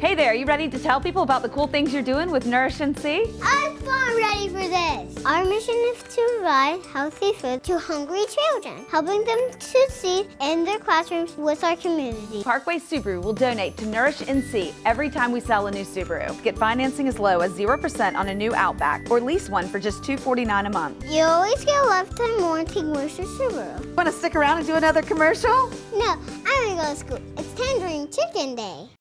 Hey there, you ready to tell people about the cool things you're doing with NourishNC? I'm far ready for this. Our mission is to provide healthy food to hungry children, helping them succeed in their classrooms with our community. Parkway Subaru will donate to NourishNC every time we sell a new Subaru. Get financing as low as 0% on a new Outback or lease one for just $249 a month. You always get a lifetime warranty with your Subaru. Want to stick around and do another commercial? No, I'm gonna go to school. It's Tangerine Chicken Day.